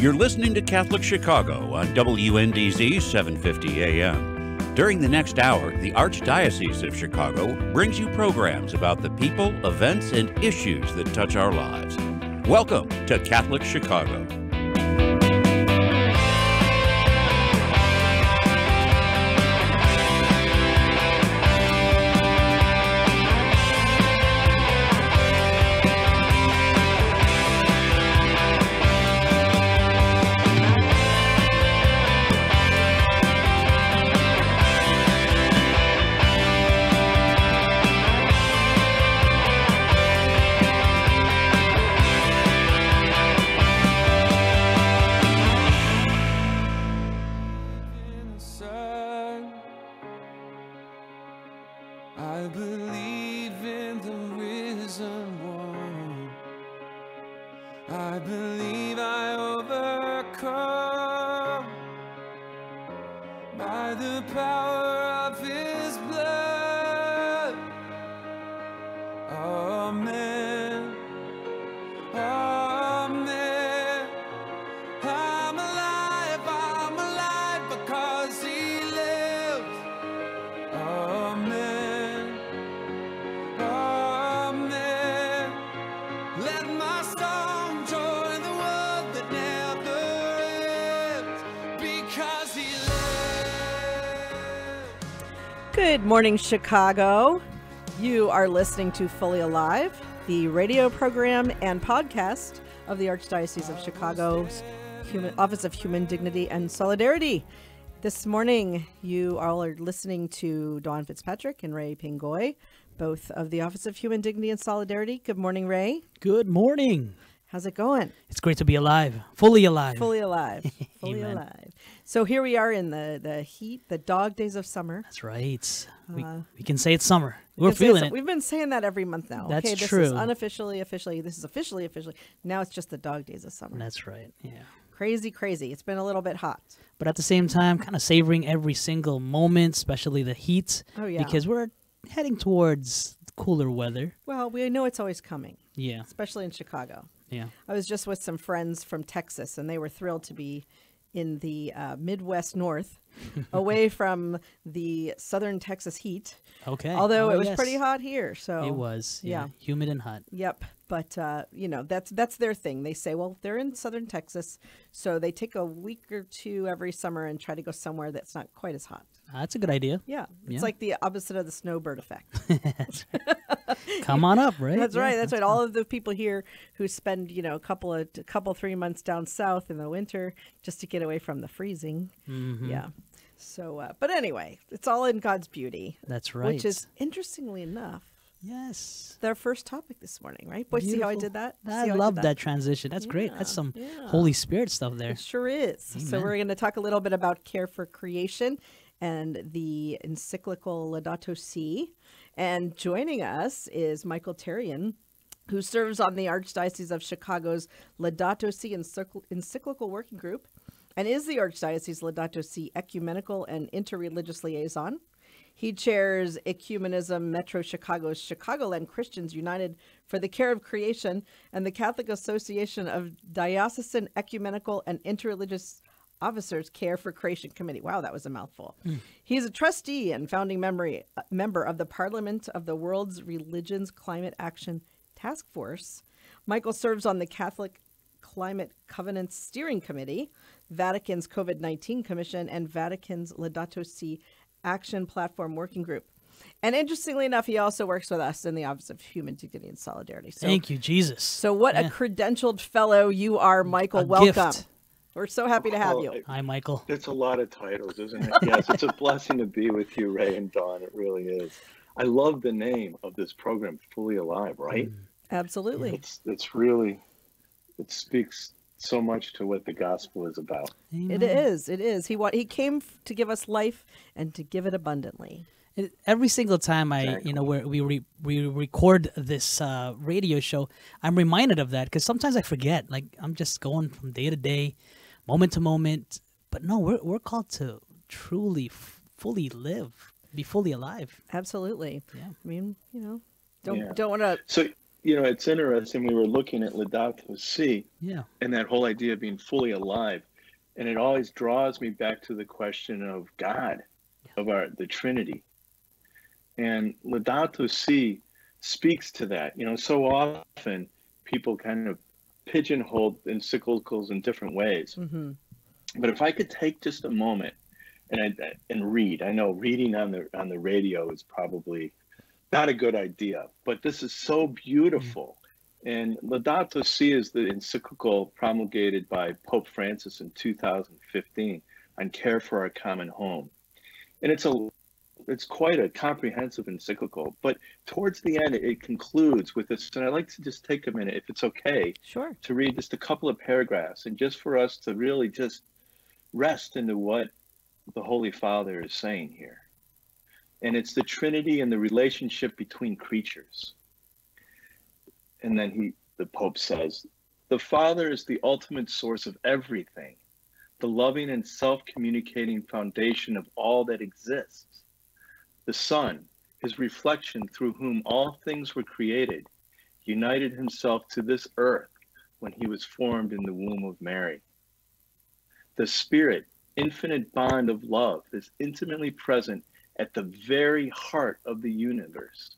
You're listening to Catholic Chicago on WNDZ 750 AM. During the next hour, the Archdiocese of Chicago brings you programs about the people, events, and issues that touch our lives. Welcome to Catholic Chicago. Morning, Chicago. You are listening to Fully Alive, the radio program and podcast of the Archdiocese of Chicago's Human, Office of Human Dignity and Solidarity. This morning, you all are listening to Dawn Fitzpatrick and Ray Pingoy, both of the Office of Human Dignity and Solidarity. Good morning, Ray. Good morning. How's it going? It's great to be alive, fully alive. Fully alive. Fully alive. So here we are in the, the heat, the dog days of summer. That's right. we, Uh, we can say it's summer. We We're feeling it. We've been saying that every month now. That's okay, this is true. unofficially, officially. This is officially, officially. Now it's just the dog days of summer. That's right. Yeah. crazy, crazy. It's been a little bit hot. But at the same time, kind of savoring every single moment, especially the heat. Oh, yeah. Because we're heading towards cooler weather. Well, we know it's always coming, Yeah. especially in Chicago. Yeah. I was just with some friends from Texas, and they were thrilled to be in the uh, Midwest North, away from the southern Texas heat. Okay. Although Oh, it was yes. pretty hot here, so It was. Yeah. yeah. Humid and hot. Yep, but uh, you know that's that's their thing. They say, well, they're in southern Texas, so they take a week or two every summer and try to go somewhere that's not quite as hot. That's a good idea. Yeah, it's Yeah. like the opposite of the snowbird effect. Come on up, right? That's Yeah, right. That's right. All of the people here who spend you know a couple of a couple three months down south in the winter just to get away from the freezing. Mm-hmm. Yeah. So, uh, but anyway, it's all in God's beauty, That's right. which is interestingly enough Yes. their first topic this morning, right? Boy, see how I did that? I did love that. transition. That's great. That's some yeah. Holy Spirit stuff there. It sure is. So we're going to talk a little bit about care for creation and the encyclical Laudato Si. And joining us is Michael Terrien, who serves on the Archdiocese of Chicago's Laudato Si Encycl- Encyclical Working Group and is the Archdiocese Laudato Si Ecumenical and Interreligious Liaison. He chairs Ecumenism Metro Chicago's Chicagoland Christians United for the Care of Creation and the Catholic Association of Diocesan Ecumenical and Interreligious Officers Care for Creation Committee. Wow, that was a mouthful. He's a trustee and founding memory, uh, member of the Parliament of the World's Religions Climate Action Task Force. Michael serves on the Catholic Climate Covenant Steering Committee, Vatican's COVID 19 Commission, and Vatican's Laudato Si Action Platform Working Group. And interestingly enough, he also works with us in the Office of Human Dignity and Solidarity. So, Thank you, Jesus. so what a credentialed fellow you are, Michael. A Welcome. gift. We're so happy to have Well, you. Hi, Michael. It's a lot of titles, isn't it? Yes, it's a blessing to be with you, Ray and Dawn. It really is. I love the name of this program, Fully Alive, right? Mm. Absolutely. It's it's really it speaks so much to what the gospel is about. It is. It is. He wa- he came to give us life and to give it abundantly. It- every single time I, Exactly. you know, where we re- we record this uh, radio show, I'm reminded of that because sometimes I forget. Like I'm just going from day to day, moment to moment. But no, we're we're called to truly, f- fully live, be fully alive. Absolutely. Yeah. I mean, you know, don't Yeah. don't want to So you know, it's interesting. We were looking at Laudato Si Yeah. and that whole idea of being fully alive, and it always draws me back to the question of God, of our the Trinity. And Laudato Si speaks to that. You know, so often people kind of pigeonhole encyclicals in different ways. hmm But if I could take just a moment and I, and read, I know reading on the on the radio is probably not a good idea, but this is so beautiful. And Laudato Si is the encyclical promulgated by Pope Francis in 2015 on care for our common home, and it's a it's quite a comprehensive encyclical. But towards the end, it concludes with this, and I'd like to just take a minute, if it's okay, Sure. to read just a couple of paragraphs and just for us to really just rest into what the Holy Father is saying here. And it's the Trinity and the relationship between creatures. And then he the Pope says, the Father is the ultimate source of everything, the loving and self-communicating foundation of all that exists. The Son, his reflection through whom all things were created, united himself to this earth when he was formed in the womb of Mary. The Spirit, infinite bond of love, is intimately present at the very heart of the universe,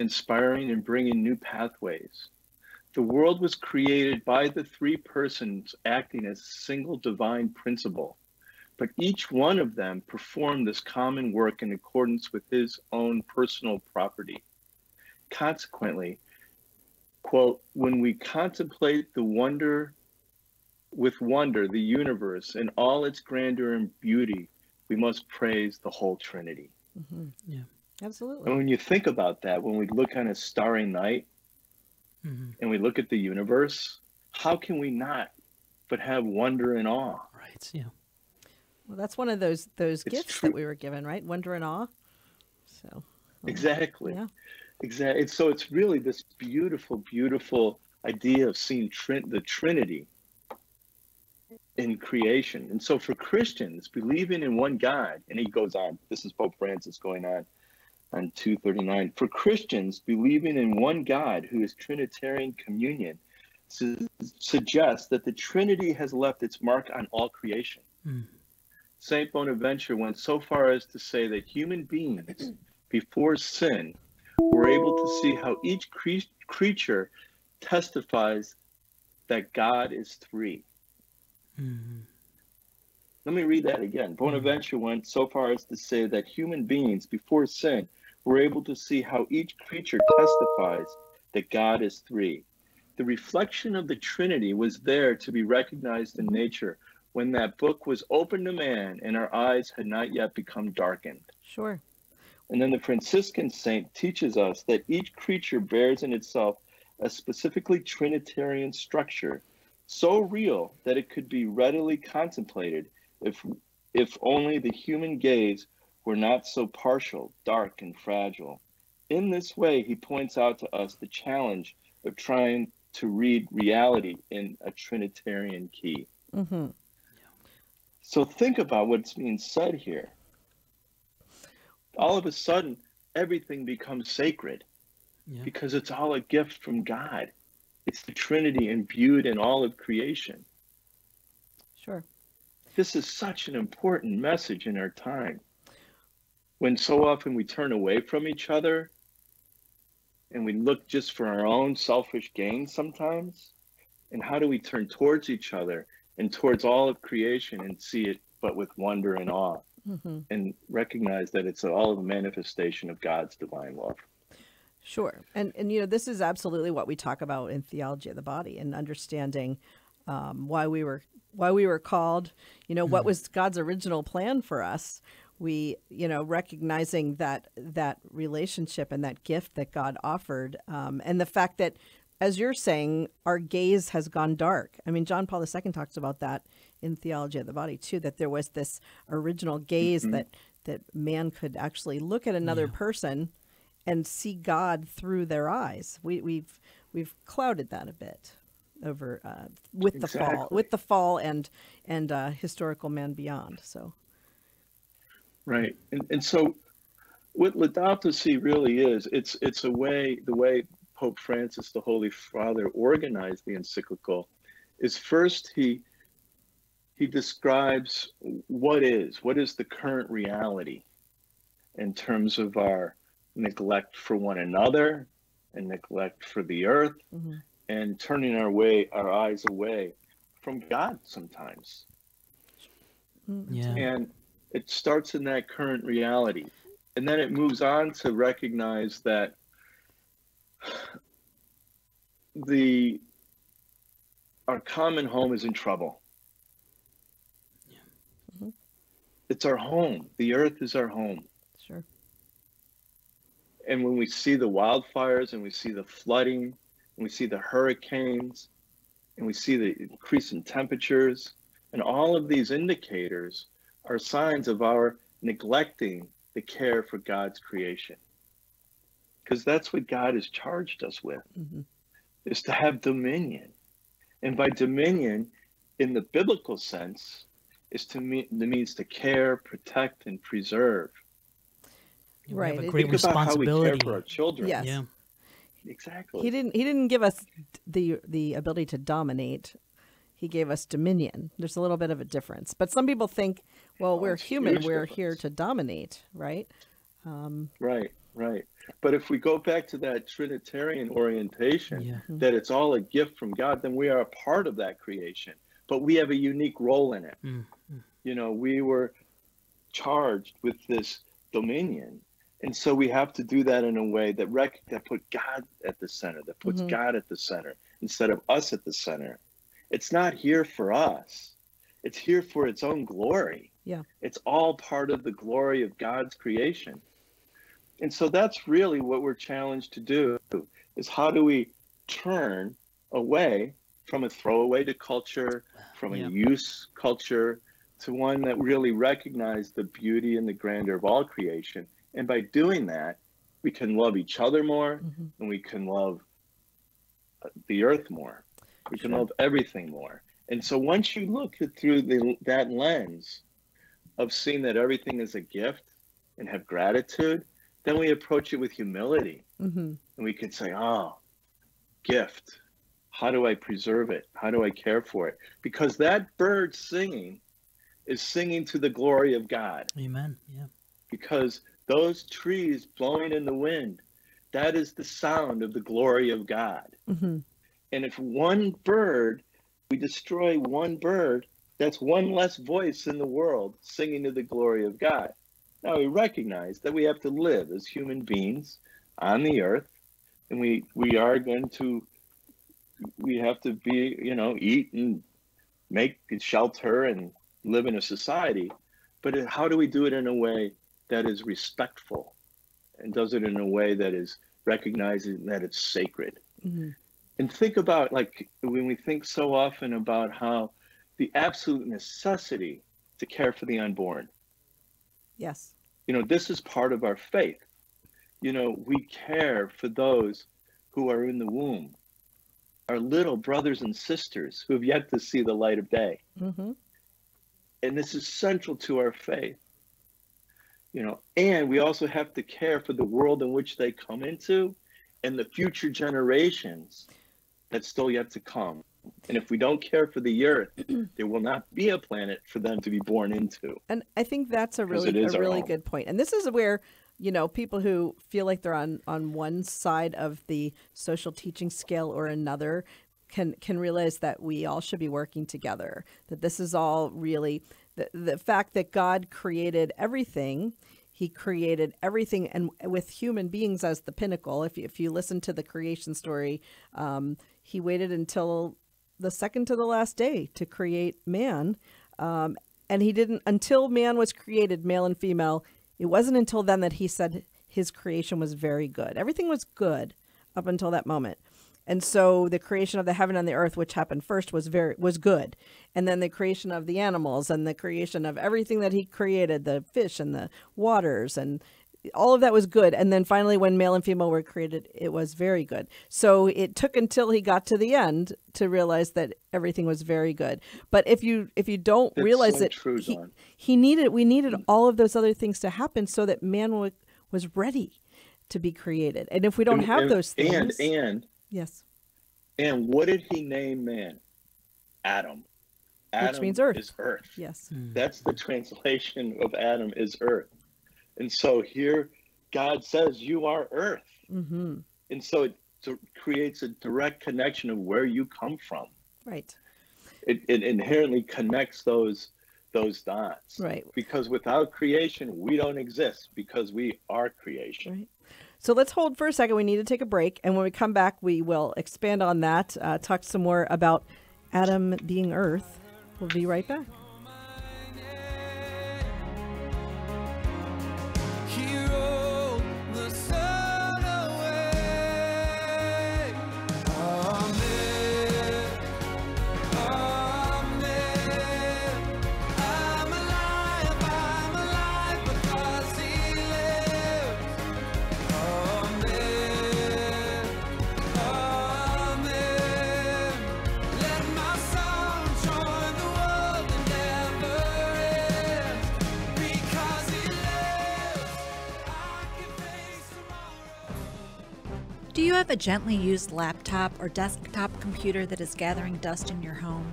inspiring and bringing new pathways. The world was created by the three persons acting as a single divine principle, but each one of them performed this common work in accordance with his own personal property. Consequently, quote, when we contemplate the wonder with wonder the universe and all its grandeur and beauty, we must praise the whole Trinity. hmm Yeah. Absolutely. And when you think about that, when we look on a starry night hmm and we look at the universe, how can we not but have wonder and awe? Right. Yeah. Well, that's one of those those It's gifts true. that we were given, right? Wonder and awe. So. Exactly. Yeah. Exactly. So it's really this beautiful, beautiful idea of seeing trin- the Trinity in creation. And so for Christians, believing in one God, and he goes on, this is Pope Francis going on on 239. For Christians, believing in one God who is Trinitarian communion su- suggests that the Trinity has left its mark on all creation. Mm. Saint Bonaventure went so far as to say that human beings, before sin, were able to see how each cre- creature testifies that God is three. hmm Let me read that again. Bonaventure went so far as to say that human beings, before sin, were able to see how each creature testifies that God is three. The reflection of the Trinity was there to be recognized in nature when that book was opened to man and our eyes had not yet become darkened. Sure. And then the Franciscan saint teaches us that each creature bears in itself a specifically Trinitarian structure, so real that it could be readily contemplated if, if only the human gaze were not so partial, dark, and fragile. In this way, he points out to us the challenge of trying to read reality in a Trinitarian key. hmm So think about what's being said here. All of a sudden, everything becomes sacred Yeah. because it's all a gift from God. It's the Trinity imbued in all of creation. Sure. This is such an important message in our time. When so often we turn away from each other and we look just for our own selfish gain sometimes, and how do we turn towards each other and towards all of creation and see it but with wonder and awe hmm and recognize that it's all of a manifestation of God's divine love. Sure. And and you know, this is absolutely what we talk about in theology of the body and understanding um, why we were why we were called. You know, what was God's original plan for us? We, you know, recognizing that that relationship and that gift that God offered, um, and the fact that, as you're saying, our gaze has gone dark. I mean, John Paul II talks about that in theology of the body too. That there was this original gaze that that man could actually look at another person and see God through their eyes. We, we've we've clouded that a bit over uh, with the fall, with the fall and and uh, historical man beyond. So Right. And, and so what Laudato Si really is, it's it's a way the way Pope Francis, the Holy Father, organized the encyclical, is first he he describes what is what is the current reality in terms of our neglect for one another and neglect for the earth Mhm. and turning our way our eyes away from God sometimes Yeah. and it starts in that current reality and then it moves on to recognize that the our common home is in trouble Mhm. it's our home the earth is our home Sure. and when we see the wildfires and we see the flooding and we see the hurricanes and we see the increase in temperatures and all of these indicators are signs of our neglecting the care for God's creation. Because that's what God has charged us with, hmm is to have dominion. And by dominion, in the biblical sense, is to mean the means to care, protect, and preserve. We Right, have a great Think about how we care responsibility. for our children. Yes. Yeah. Exactly. He didn't. He didn't give us the the ability to dominate. He gave us dominion. There's a little bit of a difference, but some people think, well, we're human. We're difference. here to dominate, right? Um, Right, right. But if we go back to that Trinitarian orientation, Yeah. that it's all a gift from God, then we are a part of that creation. But we have a unique role in it. Mm, You know, we were charged with this dominion. And so we have to do that in a way that rec- that put God at the center, that puts Mhm. God at the center instead of us at the center. It's not here for us. It's here for its own glory. Yeah. It's all part of the glory of God's creation. And so that's really what we're challenged to do is how do we turn away from a throwaway to culture, from Yeah. a use culture to one that really recognizes the beauty and the grandeur of all creation. And by doing that, we can love each other more mhm. and we can love uh, the earth more. We can Sure. love everything more. And so once you look at through the, that lens of seeing that everything is a gift and have gratitude, then we approach it with humility Mhm. and we can say, oh, gift. How do I preserve it? How do I care for it? Because that bird singing is singing to the glory of God. Amen. Yeah. Because those trees blowing in the wind, that is the sound of the glory of God. Mhm. And if one bird, we destroy one bird, that's one less voice in the world singing to the glory of God. Now we recognize that we have to live as human beings on the earth, and we we are going to we have to be you know eat and make shelter and live in a society, but how do we do it in a way that is respectful, and does it in a way that is recognizing that it's sacred? Mhm. and think about like when we think so often about how the absolute necessity to care for the unborn Yes. you know this is part of our faith. You know we care for those who are in the womb our little brothers and sisters who have yet to see the light of day. Hmm and this is central to our faith. You know and we also have to care for the world in which they come into and the future generations that's still yet to come and if we don't care for the earth there will not be a planet for them to be born into And I think that's a really a really good point. And this is where you know people who feel like they're on on one side of the social teaching scale or another can can realize that we all should be working together. That this is all really the the fact that God created everything. He created everything, and with human beings as the pinnacle. If you, if you listen to the creation story, um, he waited until the second to the last day to create man, um, and he didn't until man was created, male and female. It wasn't until then that he said his creation was very good. Everything was good up until that moment. And so the creation of the heaven and the earth, which happened first, was very was good, and then the creation of the animals and the creation of everything that he created, the fish and the waters and all of that was good. And then finally, when male and female were created, it was very good. So it took until he got to the end to realize that everything was very good. But if you if you don't That's realize so that true, he, he needed we needed mm-hmm. all of those other things to happen so that man would was ready to be created. And if we don't And- have and- those things, And and yes, and what did he name man? Adam. Adam means earth. Is earth. yes, hmm. That's the translation of Adam is earth. And so here God says you are earth. hmm And so it creates a direct connection of where you come from. right, It, it inherently connects those those dots. right. Because without creation, we don't exist because we are creation. Right. So let's hold for a second. We need to take a break. And when we come back, we will expand on that, uh, talk some more about Adam being Earth. We'll be right back. Have a gently used laptop or desktop computer that is gathering dust in your home?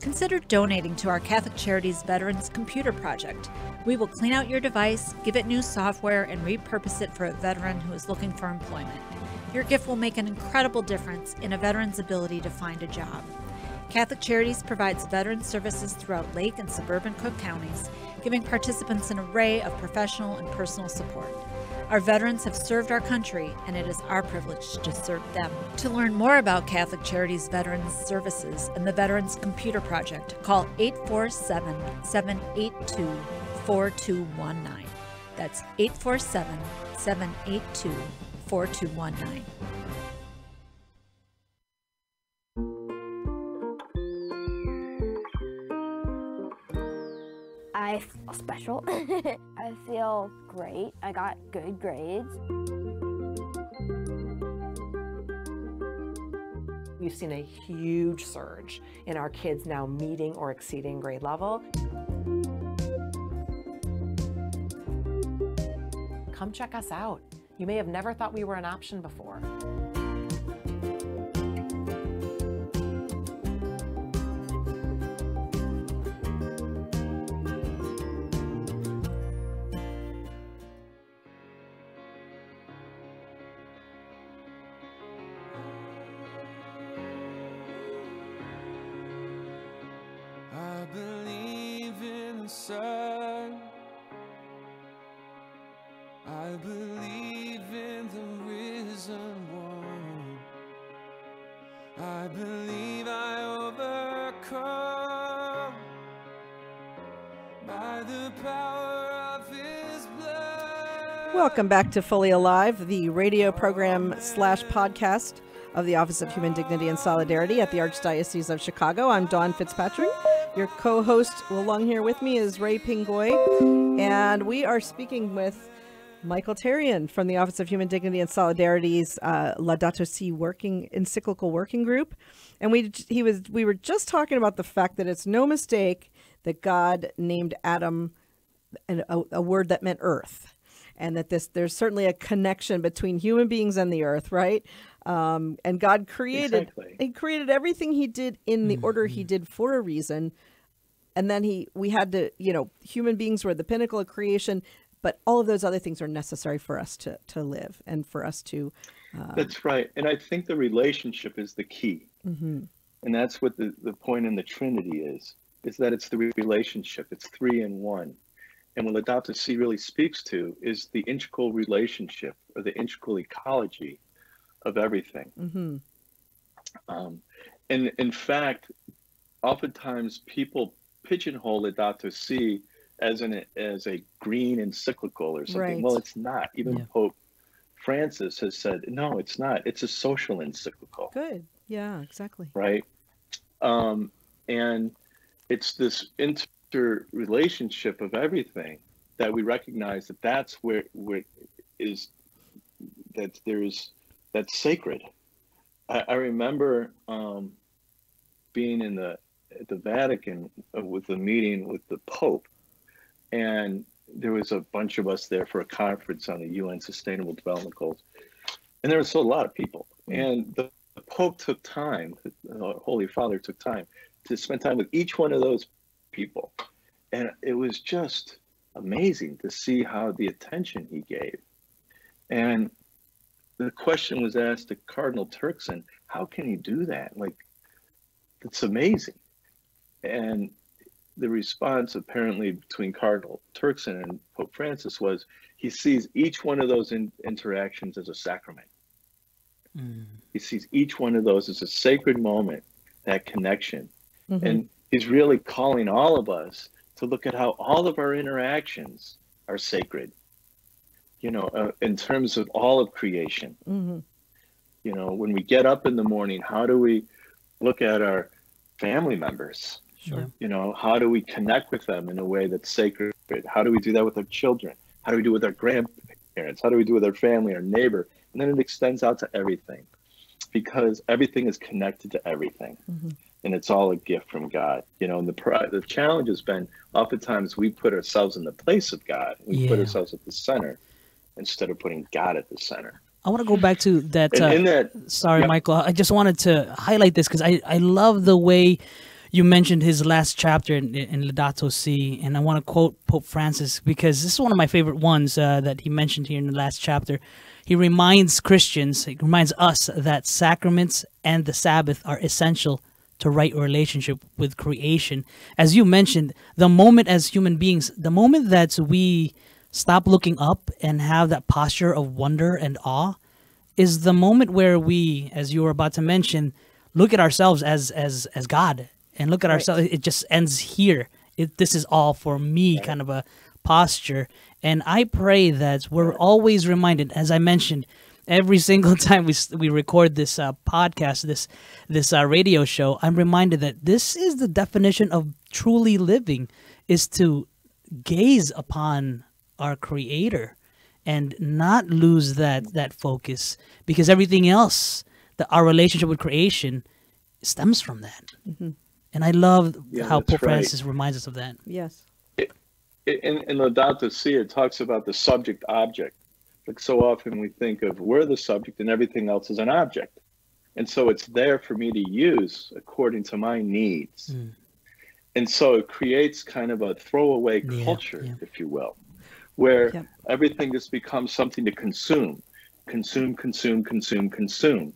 Consider donating to our Catholic Charities Veterans Computer Project. We will clean out your device, give it new software, and repurpose it for a veteran who is looking for employment. Your gift will make an incredible difference in a veteran's ability to find a job. Catholic Charities provides veteran services throughout Lake and suburban Cook counties, giving participants an array of professional and personal support. Our veterans have served our country, and it is our privilege to serve them. To learn more about Catholic Charities Veterans Services and the Veterans Computer Project, call 847 782 4219. That's 847 782 4219. I feel special. I feel great. I got good grades. We've seen a huge surge in our kids now meeting or exceeding grade level. Come check us out. You may have never thought we were an option before. Welcome back to Fully Alive, the radio program slash podcast of the Office of Human Dignity and Solidarity at the Archdiocese of Chicago. I'm Dawn Fitzpatrick. Your co-host along here with me is Ray Pingoy, and we are speaking with Michael Terrien from the Office of Human Dignity and Solidarity's uh, Laudato Si working encyclical working group, and we he was we were just talking about the fact that it's no mistake that God named Adam an, a, a word that meant earth and that this there's certainly a connection between human beings and the earth right um, and god created Exactly. he created everything he did in the order he did for a reason and then he we had to you know human beings were the pinnacle of creation but all of those other things are necessary for us to to live and for us to That's right. And I think the relationship is the key. mhm, And that's what the, the point in the Trinity is, is that it's the relationship. It's three in one. And what the Laudato Si really speaks to is the integral relationship or the integral ecology of everything. mhm, Um, and in fact, oftentimes people pigeonhole Laudato Si as an as a green encyclical or something. Right. Well, it's not. Even Yeah. Pope Francis has said, no, it's not. It's a social encyclical good yeah exactly right? Um, and it's this interrelationship of everything that we recognize that that's where where is that there's that's sacred. I, I remember um, being in the at the Vatican uh, with a meeting with the Pope, and there was a bunch of us there for a conference on the UN Sustainable Development Goals, and there was still a lot of people. And the, the Pope took time, the Holy Father took time to spend time with each one of those people, and it was just amazing to see how the attention he gave. And the question was asked to Cardinal Turkson, how can he do that? Like, it's amazing. And the response apparently between Cardinal Turkson and Pope Francis was he sees each one of those in, interactions as a sacrament. Mm. He sees each one of those as a sacred moment, that connection. Mm-hmm. And he's really calling all of us to look at how all of our interactions are sacred. You know, uh, in terms of all of creation. Mm-hmm. You know, when we get up in the morning, how do we look at our family members? Sure. You know, how do we connect with them in a way that's sacred? How do we do that with our children? How do we do it with our grandparents? How do we do it with our family, our neighbor? And then it extends out to everything because everything is connected to everything. Mm-hmm. And it's all a gift from God, you know. And the the challenge has been oftentimes we put ourselves in the place of God. We yeah. put ourselves at the center instead of putting God at the center. I want to go back to that. Uh, that sorry. Michael. I just wanted to highlight this because I, I love the way you mentioned his last chapter in, in Laudato Si, and I want to quote Pope Francis because this is one of my favorite ones uh, that he mentioned here in the last chapter. He reminds Christians, he reminds us that sacraments and the Sabbath are essential to right relationship with creation. As you mentioned, the moment as human beings, the moment that we stop looking up and have that posture of wonder and awe is the moment where we, as you were about to mention, look at ourselves as as as God and look at right. ourselves. It just ends here. It, this is all for me, right. kind of a posture. And I pray that we're always reminded, as I mentioned, every single time we we record this uh, podcast, this this uh, radio show, I'm reminded that this is the definition of truly living, is to gaze upon our Creator and not lose that that focus because everything else, that our relationship with creation, stems from that. Mm-hmm. And I love yeah, how Pope right. Francis reminds us of that. Yes. It, it, in, in Laudato Si, it talks about the subject object. Like so often we think of we're the subject and everything else is an object. And so it's there for me to use according to my needs. Mm. And so it creates kind of a throwaway yeah, culture, yeah. if you will, where yeah. everything just becomes something to consume, consume, consume, consume, consume.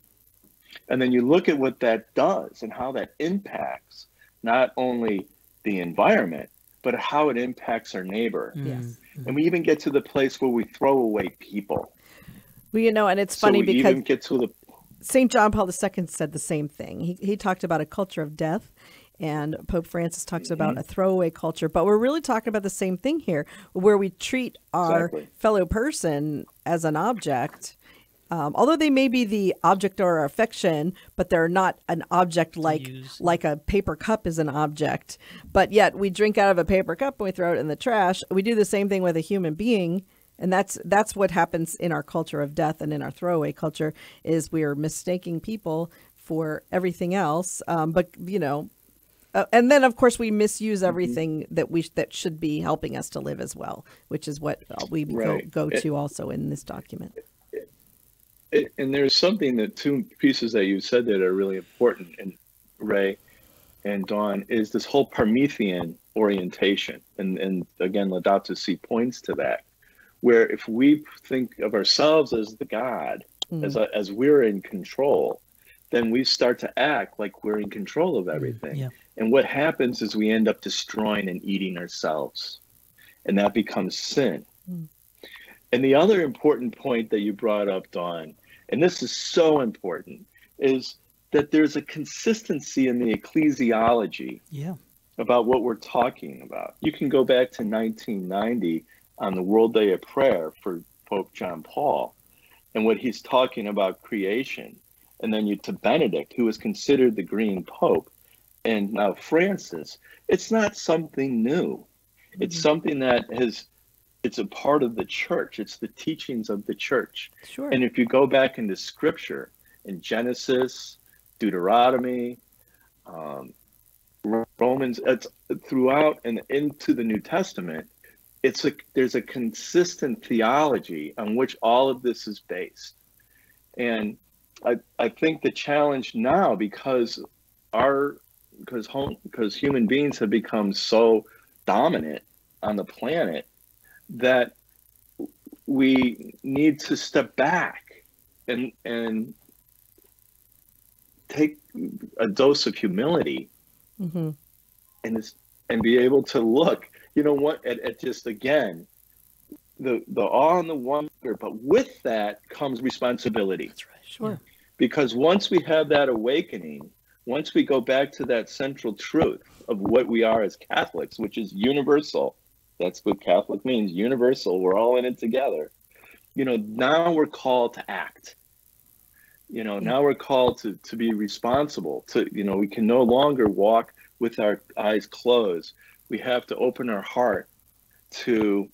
And then you look at what that does and how that impacts not only the environment, but how it impacts our neighbor. Mm. Yes. And we even get to the place where we throw away people. Well, you know, and it's funny so because even get to the St. John Paul II said the same thing. He, he talked about a culture of death, and Pope Francis talks mm-hmm. about a throwaway culture. But we're really talking about the same thing here, where we treat our exactly. fellow person as an object um, although they may be the object or affection, but they're not an object like like a paper cup is an object. But yet we drink out of a paper cup and we throw it in the trash. We do the same thing with a human being, and that's that's what happens in our culture of death and in our throwaway culture is we are mistaking people for everything else. Um, but you know, uh, and then of course we misuse mm-hmm. everything mm-hmm. that we that should be helping us to live as well, which is what uh, we right. go, go to also in this document and there's something that two pieces that you said that are really important, and Ray and Dawn is this whole Promethean orientation, and and again, Laudato Si points to that, where if we think of ourselves as the God, mm. as a, as we're in control, then we start to act like we're in control of mm, everything. Yeah. And what happens is we end up destroying and eating ourselves, and that becomes sin. And the other important point that you brought up, Dawn, and this is so important, is that there's a consistency in the ecclesiology yeah. about what we're talking about. You can go back to 1990 on the World Day of Prayer for Pope John Paul and what he's talking about creation. And then you to Benedict, who is considered the Green Pope, and now Francis. It's not something new. It's mm-hmm. something that has it's a part of the church. It's the teachings of the church. Sure. And if you go back into scripture in Genesis, Deuteronomy, um, Romans, it's throughout and into the New Testament, it's a there's a consistent theology on which all of this is based and i i think the challenge now because our because home because human beings have become so dominant on the planet that we need to step back and and take a dose of humility hmm and it's, and be able to look you know what at, at just again the the awe and the wonder but with that comes responsibility That's right. Sure. because once we have that awakening once we go back to that central truth of what we are as catholics which is universal that's what catholic means universal. We're all in it together. You know now we're called to act. You know now we're called to to be responsible to you know we can no longer walk with our eyes closed. We have to open our heart to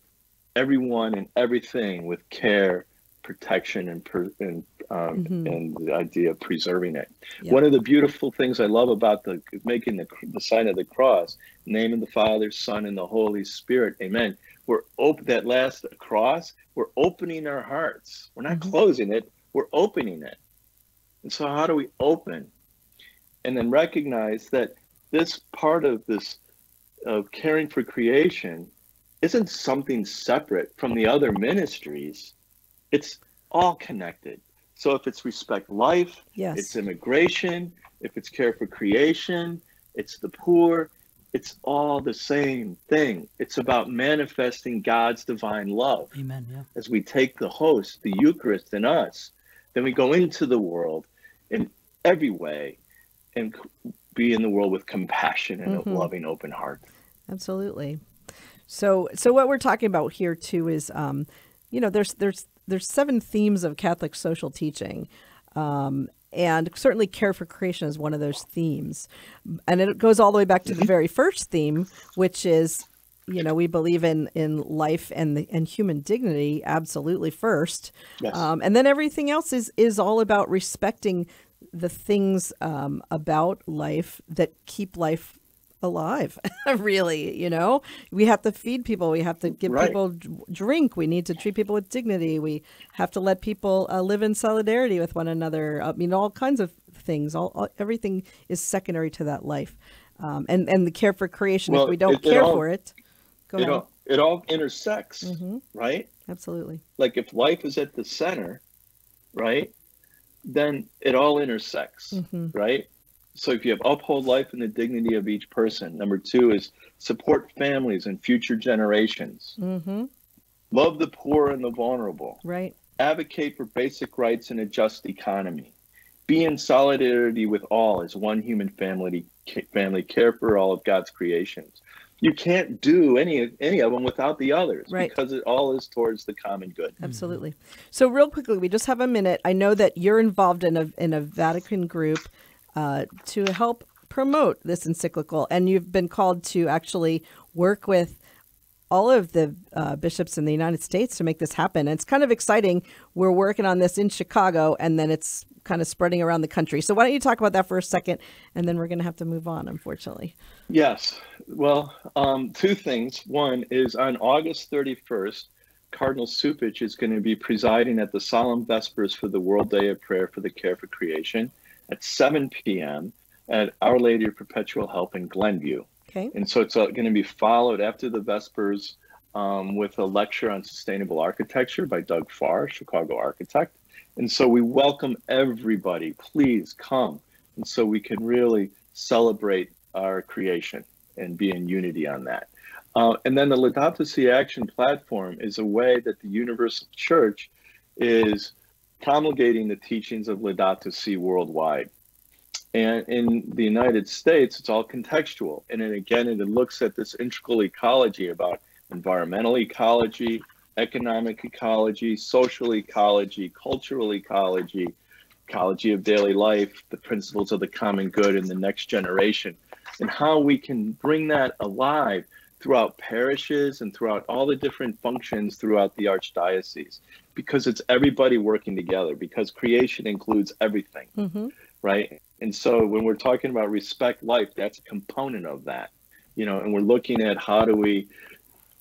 everyone and everything with care protection and per, and um, Mhm. and the idea of preserving it. One of the beautiful things i love about the making the, the sign of the cross name of the father son and the holy spirit amen we're open that last cross we're opening our hearts. We're not Mhm. closing it we're opening it. And so how do we open? And then recognize that this part of this of caring for creation isn't something separate from the other ministries. It's all connected so if it's respect life Yes. it's immigration if it's care for creation it's the poor it's all the same thing it's about manifesting god's divine love Amen. Yeah. as we take the host the eucharist in us then we go into the world in every way and be in the world with compassion and Mhm. a loving open heart Absolutely. So, so what we're talking about here too is, um, you know, there's there's there's seven themes of Catholic social teaching, um, and certainly care for creation is one of those themes, and it goes all the way back to the very first theme, which is, you know, we believe in in life and the, and human dignity absolutely first, Yes. um, and then everything else is is all about respecting the things um, about life that keep life alive really you know? We have to feed people. We have to give Right. people drink. We need to treat people with dignity. We have to let people uh, live in solidarity with one another. I mean all kinds of things. All, all everything is secondary to that life. Um, and and the care for creation Well, if we don't it- it care all- for it go it ahead. all, it all intersects hmm right? Absolutely. Like if life is at the center right then it all intersects hmm right? So if you have uphold life and the dignity of each person. Number two is support families and future generations. hmm Love the poor and the vulnerable. right Advocate for basic rights and a just economy. Be in solidarity with all as one human family. Family care for all of God's creations. You can't do any any of them without the others Right. because it all is towards the common good. Absolutely. So, real quickly, we just have a minute. I know that you're involved in a in a Vatican group uh, to help promote this encyclical, and you've been called to actually work with all of the uh, bishops in the United States to make this happen. And it's kind of exciting. We're working on this in Chicago, and then it's kind of spreading around the country. So, why don't you talk about that for a second, and then we're going to have to move on, unfortunately. Yes. Well, um, two things. One is on August 31st, Cardinal Cupich is going to be presiding at the Solemn Vespers for the World Day of Prayer for the Care for Creation at 7 p.m. at Our Lady of Perpetual Help in Glenview. Okay. And so it's uh, going to be followed after the Vespers um, with a lecture on sustainable architecture by Doug Farr, Chicago architect. And so we welcome everybody. Please come. And so we can really celebrate our creation and be in unity on that. Uh, and then the Laudato Si Action platform is a way that the Universal Church is promulgating the teachings of Laudato Si worldwide. And in the United States, it's all contextual. And then again, it looks at this integral ecology about environmental ecology, economic ecology, social ecology, cultural ecology, ecology of daily life, the principles of the common good in the next generation, and how we can bring that alive throughout parishes and throughout all the different functions throughout the archdiocese because it's everybody working together because creation includes everything Mm-hmm. right and so when we're talking about respect life that's a component of that you know and we're looking at how do we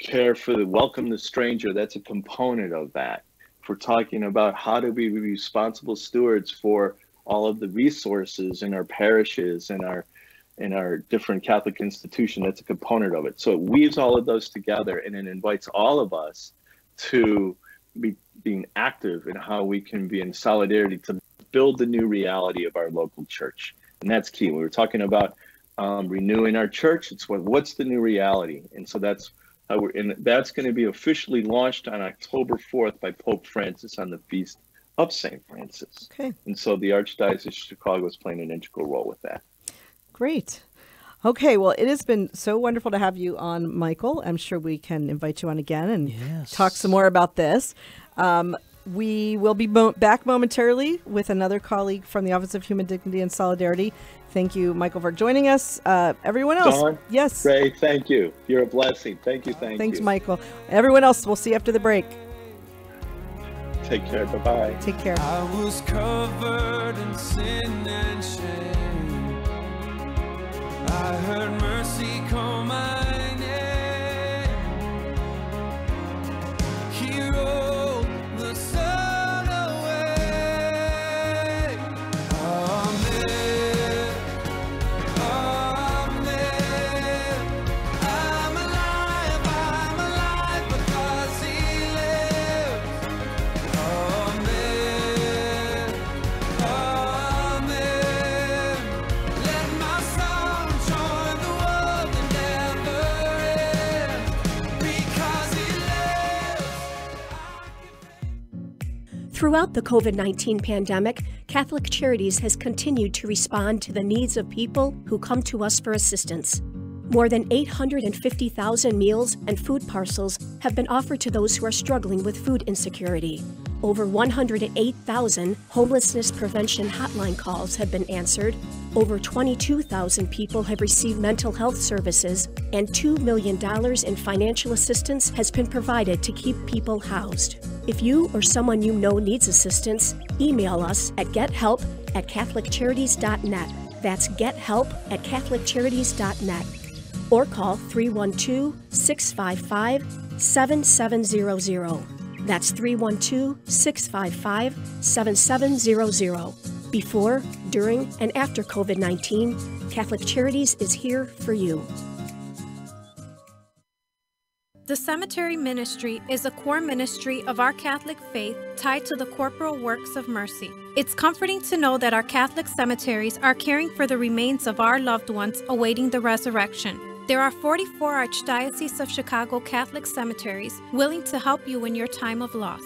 care for the welcome the stranger, that's a component of that. If we're talking about how do we be responsible stewards for all of the resources in our parishes and our in our different Catholic institution, that's a component of it. So it weaves all of those together and it invites all of us to be being active in how we can be in solidarity to build the new reality of our local church. And that's key. We were talking about um, renewing our church. It's what what's the new reality, and so that's how we're. And that's going to be officially launched on October fourth by Pope Francis on the feast of Saint Francis. Okay. And so the Archdiocese of Chicago is playing an integral role with that. Great. Okay, well, it has been so wonderful to have you on, Michael. I'm sure we can invite you on again and Yes. talk some more about this. Um, we will be mo- back momentarily with another colleague from the Office of Human Dignity and Solidarity. Thank you, Michael, for joining us. Uh, everyone else, Dawn, yes. Ray, thank you. You're a blessing. Thank you. Thank Thanks, you. Michael. Everyone else, we'll see you after the break. Take care. Bye bye. Take care. I heard mercy call my Throughout the COVID 19 pandemic, Catholic Charities has continued to respond to the needs of people who come to us for assistance. More than 850,000 meals and food parcels have been offered to those who are struggling with food insecurity. Over 108,000 homelessness prevention hotline calls have been answered. Over 22,000 people have received mental health services, and $2 million in financial assistance has been provided to keep people housed. If you or someone you know needs assistance, email us at gethelp at catholiccharities.net. That's gethelp at catholiccharities.net. Or call 312 655 7700. That's 312 655 7700. Before, during, and after COVID 19, Catholic Charities is here for you. The cemetery ministry is a core ministry of our Catholic faith tied to the corporal works of mercy. It's comforting to know that our Catholic cemeteries are caring for the remains of our loved ones awaiting the resurrection. There are 44 Archdiocese of Chicago Catholic cemeteries willing to help you in your time of loss.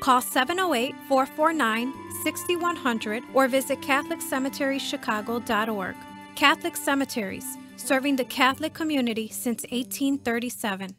Call 708 449 6100 or visit CatholicCemeteryChicago.org. Catholic Cemeteries, serving the Catholic community since 1837.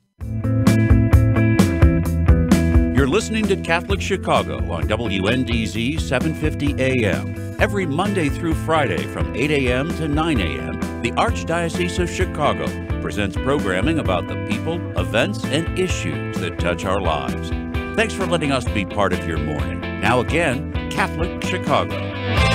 Listening to Catholic Chicago on WNDZ 750 AM. Every Monday through Friday from 8 a.m. to 9 a.m., the Archdiocese of Chicago presents programming about the people, events, and issues that touch our lives. Thanks for letting us be part of your morning. Now, again, Catholic Chicago.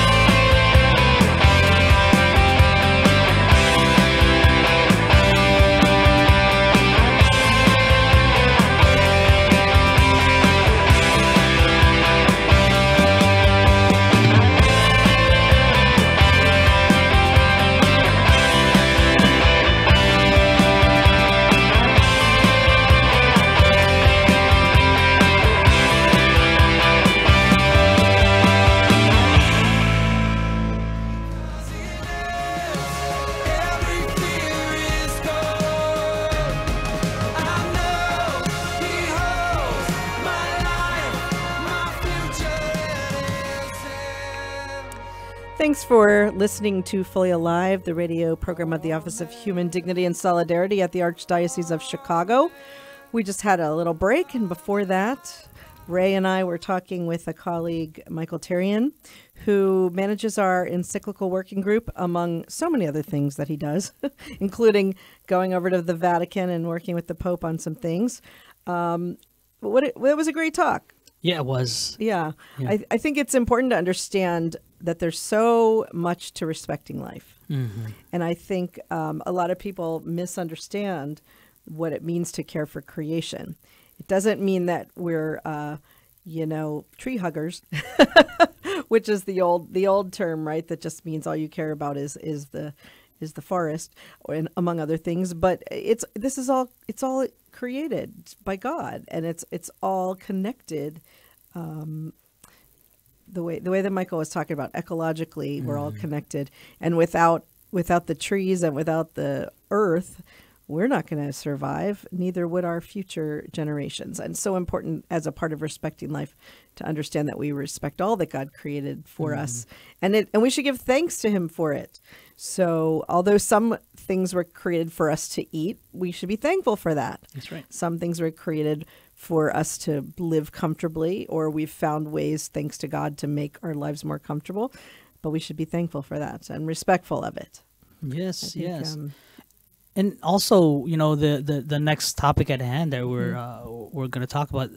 For listening to Fully Alive, the radio program of the Office of Human Dignity and Solidarity at the Archdiocese of Chicago. We just had a little break, and before that, Ray and I were talking with a colleague, Michael Terrien, who manages our encyclical working group, among so many other things that he does, including going over to the Vatican and working with the Pope on some things. Um, but what it, it was a great talk. Yeah, it was. Yeah. Yeah. I, I think it's important to understand that there's so much to respecting life. Mhm. And I think um, a lot of people misunderstand what it means to care for creation. It doesn't mean that we're, uh, you know, tree huggers, which is the old the old term, right? That just means all you care about is is the is the forest, and among other things. But it's this is all it's all created by God, and it's it's all connected. Um, the way the way that Michael was talking about ecologically, we're all connected, and without without the trees and without the earth, we're not going to survive. Neither would our future generations. And so important as a part of respecting life to understand that we respect all that God created for us, and it and we should give thanks to Him for it. So, although some things were created for us to eat, we should be thankful for that. That's right. Some things were created for us to live comfortably, or we've found ways, thanks to God, to make our lives more comfortable. But we should be thankful for that and respectful of it. Yes, think, yes. um, and also, you know, the, the, the next topic at hand that we're Mm-hmm. uh, we're going to talk about.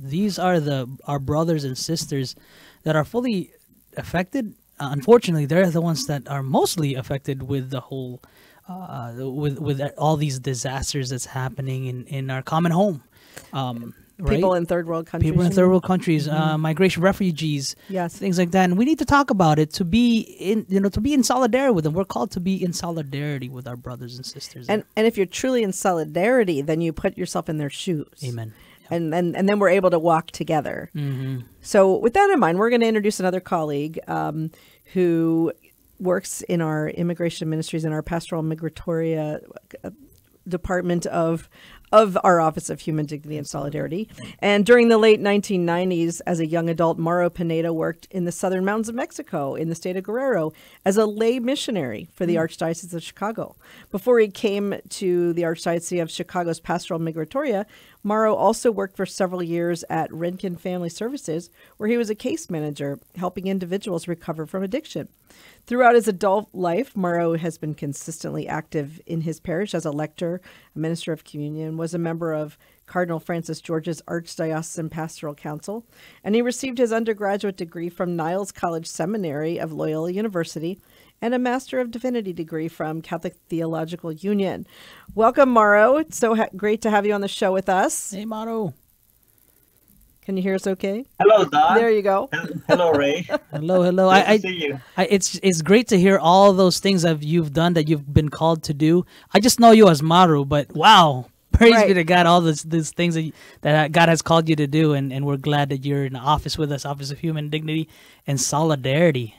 These are the our brothers and sisters that are fully affected. Uh, unfortunately, they're the ones that are mostly affected with the whole uh, with with all these disasters that's happening in in our common home. Um, right? People in third world countries. people in third world countries, uh, migration refugees, Yes. things like that. And we need to talk about it to be in, you know, to be in solidarity with them. We're called to be in solidarity with our brothers and sisters. And and if you're truly in solidarity, then you put yourself in their shoes. Amen. And and, and then we're able to walk together. Mm-hmm. So with that in mind, we're going to introduce another colleague um, who works in our immigration ministries in our pastoral migratoria uh, department of of our Office of Human Dignity and Solidarity. And during the late 1990s, as a young adult, Mauro Pineda worked in the southern mountains of Mexico in the state of Guerrero as a lay missionary for the Archdiocese of Chicago. Before he came to the Archdiocese of Chicago's Pastoral Migratoria, Mauro also worked for several years at Rincon Family Services, where he was a case manager, helping individuals recover from addiction. Throughout his adult life, Mauro has been consistently active in his parish as a lector, a minister of communion, was a member of Cardinal Francis George's Archdiocesan Pastoral Council, and he received his undergraduate degree from Niles College Seminary of Loyola University and a Master of Divinity degree from Catholic Theological Union. Welcome, Mauro. It's so ha- great to have you on the show with us. Hey, Mauro. Can you hear us okay? Hello, Dawn. There you go. Hello, Ray. Hello, hello. Nice I, I, see you. I, it's it's great to hear all those things that you've done that you've been called to do. I just know you as Mauro, but wow, praise Right. be to God, all these these things that, you- that God has called you to do, and, and we're glad that you're in the office with us, Office of Human Dignity and Solidarity.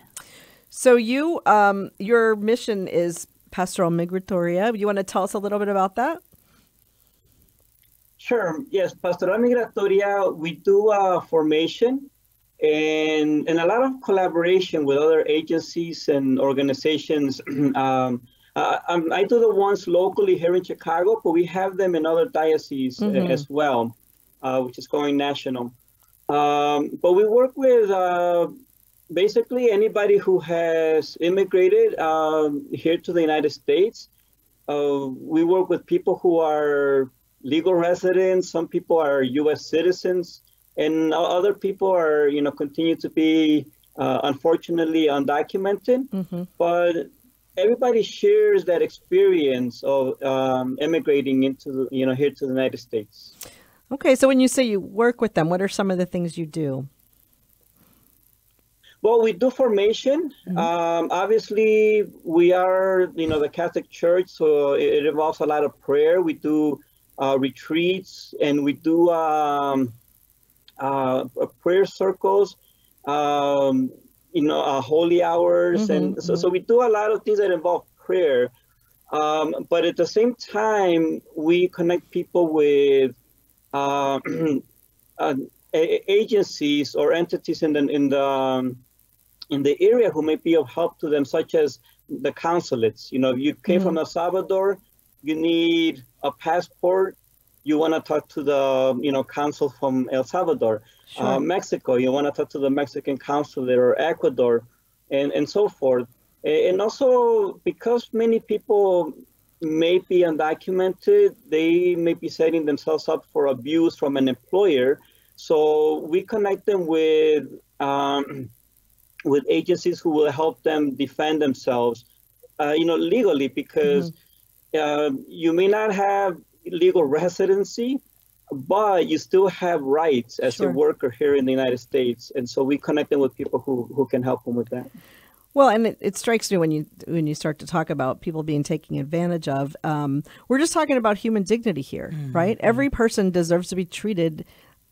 So you, um, your mission is Pastoral Migratoria. You want to tell us a little bit about that? Sure. Yes, Pastoral Migratoria, we do uh, formation and, and a lot of collaboration with other agencies and organizations. um, uh, I do the ones locally here in Chicago, but we have them in other dioceses uh, Mhm. as well, uh, which is going national. Um, but we work with uh, basically anybody who has immigrated um, here to the United States. Uh, we work with people who are legal residents. Some people are U.S. citizens, and other people are, you know, continue to be uh, unfortunately undocumented. But everybody shares that experience of um, immigrating into, the, you know, here to the United States. Okay, so when you say you work with them, what are some of the things you do? Well, we do formation. Um, obviously, we are, you know, the Catholic Church, so it, it involves a lot of prayer. We do uh, retreats and we do um, uh, prayer circles, um, you know, uh, holy hours, and Mhm, so, so we do a lot of things that involve prayer. Um, but at the same time, we connect people with uh, uh, agencies or entities in the in the um, in the area who may be of help to them, such as the consulates. You know, if you came from El Salvador, you need a passport. You want to talk to the you know consul from El Salvador, uh, Mexico. You want to talk to the Mexican consulate or Ecuador, and and so forth. And also because many people may be undocumented, they may be setting themselves up for abuse from an employer. So we connect them with um, with agencies who will help them defend themselves, uh, you know, legally because uh, you may not have legal residency, but you still have rights as Sure. a worker here in the United States. And so we connect them with people who, who can help them with that. Well, and it, it strikes me when you when you start to talk about people being taken advantage of. Um, we're just talking about human dignity here, right? Every person deserves to be treated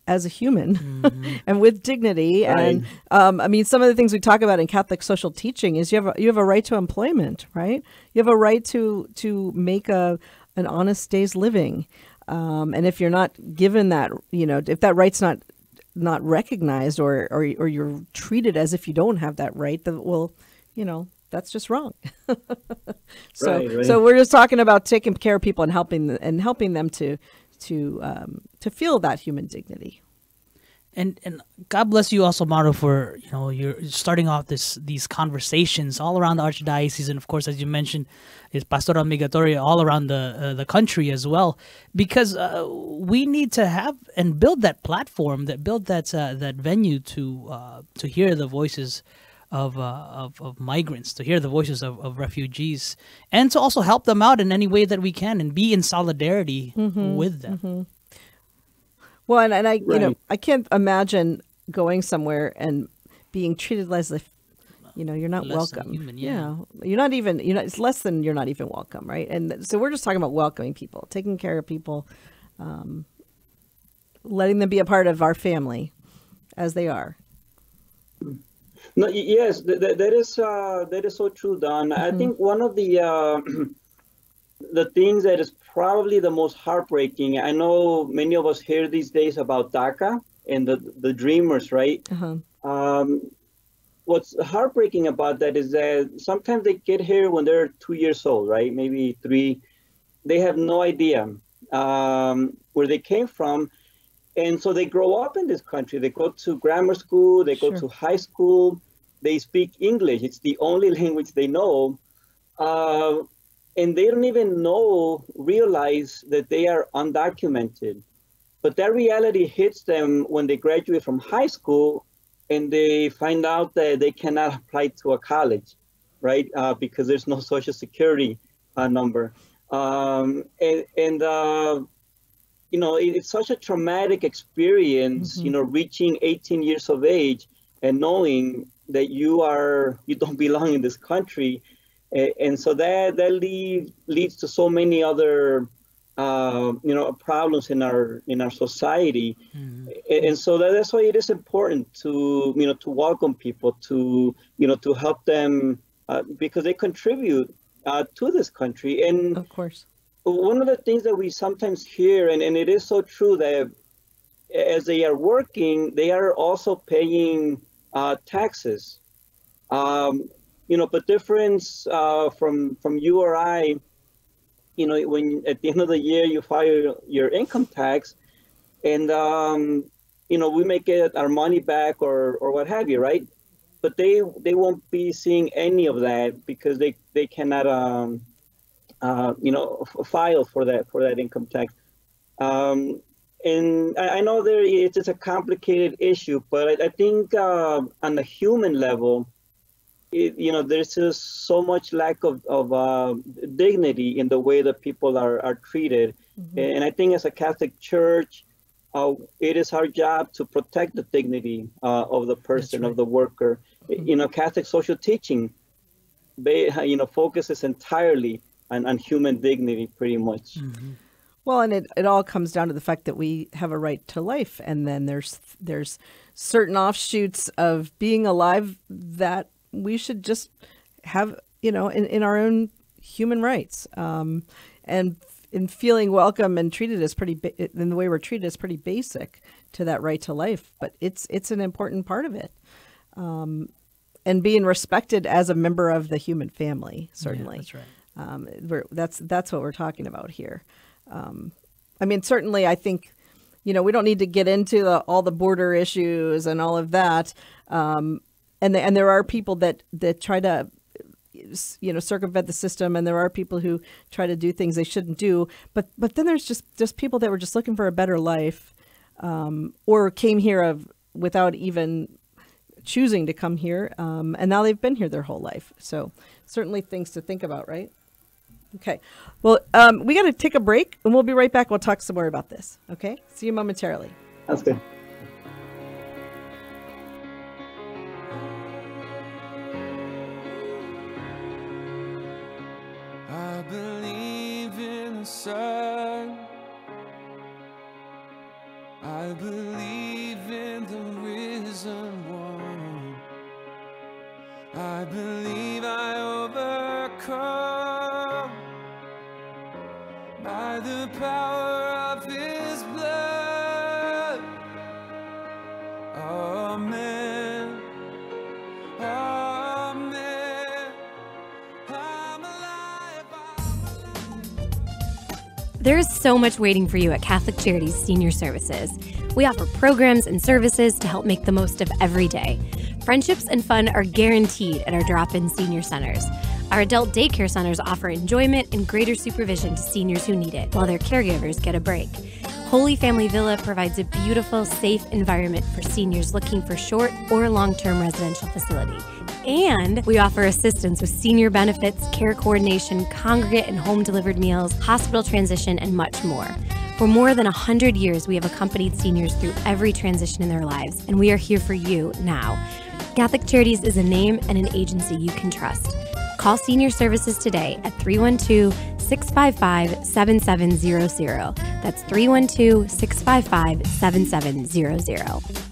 as a human and with dignity. And um, I mean, some of the things we talk about in Catholic social teaching is you have a, you have a right to employment, right? You have a right to to make a an honest day's living. Um, and if you're not given that, you know, if that right's not not recognized or, or or you're treated as if you don't have that right, then well, you know, that's just wrong. so Right, right. so we're just talking about taking care of people and helping and helping them to to um, to feel that human dignity. and and God bless you also, Mauro, for you know you're starting off this these conversations all around the archdiocese, and of course, as you mentioned, is Pastoral Migratoria all around the uh, the country as well, because uh, we need to have and build that platform, that build that uh, that venue to uh, to hear the voices. Of, uh, of of migrants to hear the voices of, of refugees and to also help them out in any way that we can and be in solidarity with them. Well, and, and I you know I can't imagine going somewhere and being treated as if you know you're not Less welcome. human, yeah. you're not even you know it's less than you're not even welcome, right? And so we're just talking about welcoming people, taking care of people, um, letting them be a part of our family as they are. No, yes, th- th- that is uh, that is so true, Dawn. I think one of the uh, the things that is probably the most heartbreaking. I know many of us hear these days about DACA and the the dreamers, right? Uh-huh. Um, what's heartbreaking about that is that sometimes they get here when they're two years old, right? Maybe three. They have no idea um, where they came from. And so they grow up in this country. They go to grammar school, they go Sure. to high school, they speak English. It's the only language they know. Uh, and they don't even know, realize that they are undocumented. But that reality hits them when they graduate from high school and they find out that they cannot apply to a college, right? Uh, because there's no social security uh, number. Um, and and uh, you know, it, it's such a traumatic experience, you know, reaching 18 years of age and knowing that you are you don't belong in this country, A- and so that that lead, leads to so many other uh, you know problems in our in our society, A- and so that, that's why it is important to you know to welcome people to you know to help them uh, because they contribute uh, to this country. And Of course. One of the things that we sometimes hear, and, and it is so true that as they are working, they are also paying uh, taxes. Um, you know, but difference uh, from from you or I, you know, when at the end of the year you file your income tax, and um, you know we may get our money back or or what have you, right? But they they won't be seeing any of that because they they cannot um, uh, you know, f- file for that for that income tax. Um, and I, I know there it's it's a complicated issue, but I, I think uh, on the human level, it, you know, there's just so much lack of, of uh, dignity in the way that people are, are treated. And I think as a Catholic church, uh, it is our job to protect the dignity uh, of the person, of the worker. You know, Catholic social teaching, they, you know, focuses entirely on, on human dignity, pretty much. Well, and it, it all comes down to the fact that we have a right to life, and then there's there's certain offshoots of being alive that we should just have, you know, in, in our own human rights, um, and in feeling welcome and treated as pretty, ba- in the way we're treated is pretty basic to that right to life, but it's it's an important part of it, um, and being respected as a member of the human family, certainly. that's right. Um, that's that's what we're talking about here. Um, I mean, certainly, I think you know we don't need to get into the, all the border issues and all of that. Um, and the, and there are people that that try to you know circumvent the system, and there are people who try to do things they shouldn't do. But but then there's just just people that were just looking for a better life, um, or came here of without even choosing to come here, um, and now they've been here their whole life. So certainly things to think about, right? Okay. Well, um, we got to take a break, and we'll be right back. We'll talk some more about this. Okay. See you momentarily. That's good. There is so much waiting for you at Catholic Charities Senior Services. We offer programs and services to help make the most of every day. Friendships and fun are guaranteed at our drop in senior centers. Our adult daycare centers offer enjoyment and greater supervision to seniors who need it, while their caregivers get a break. Holy Family Villa provides a beautiful, safe environment for seniors looking for short or long term residential facility. And we offer assistance with senior benefits, care coordination, congregate and home delivered meals, hospital transition, and much more. For more than 100 years, we have accompanied seniors through every transition in their lives, and we are here for you now. Catholic Charities is a name and an agency you can trust. Call Senior Services today at 312 655 7700. That's 312 655 7700.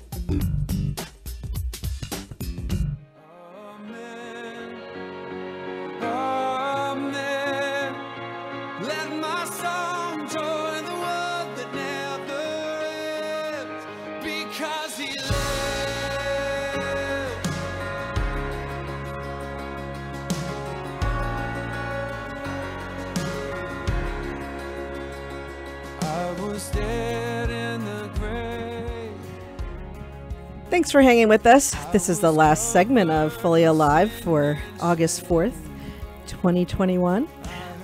Dead in the grave. Thanks for hanging with us. This is the last segment of Fully Alive for August 4th, 2021.